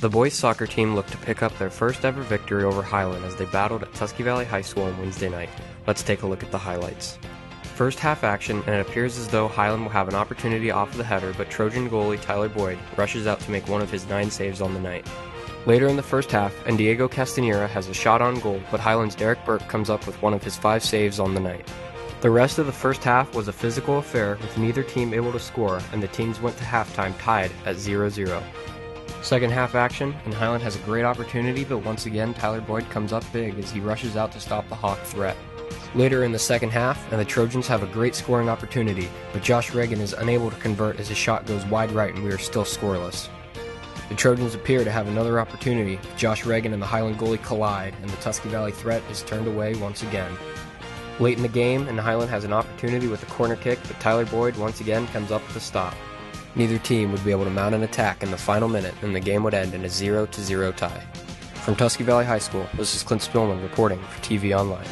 The boys soccer team looked to pick up their first ever victory over Hiland as they battled at Tusky Valley High School on Wednesday night. Let's take a look at the highlights. First half action, and it appears as though Hiland will have an opportunity off of the header, but Trojan goalie Tyler Boyd rushes out to make one of his nine saves on the night. Later in the first half, and Diego Castanera has a shot on goal, but Hiland's Derek Burke comes up with one of his five saves on the night. The rest of the first half was a physical affair with neither team able to score, and the teams went to halftime tied at 0 0. Second half action, and Hiland has a great opportunity, but once again, Tyler Boyd comes up big as he rushes out to stop the Hawk threat. Later in the second half, and the Trojans have a great scoring opportunity, but Josh Reagan is unable to convert as his shot goes wide right and we are still scoreless. The Trojans appear to have another opportunity. Josh Reagan and the Hiland goalie collide, and the Tusky Valley threat is turned away once again. Late in the game, and Hiland has an opportunity with a corner kick, but Tyler Boyd once again comes up with a stop. Neither team would be able to mount an attack in the final minute, and the game would end in a 0 to 0 tie. From Tusky Valley High School, this is Clint Spillman reporting for TV Online.